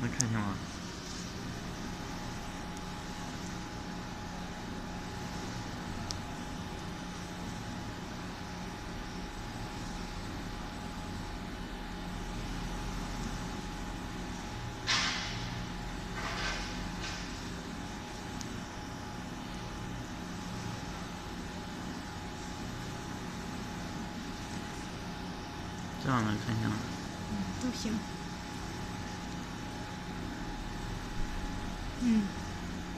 能看清吗？这样能看清吗？嗯，都行。嗯。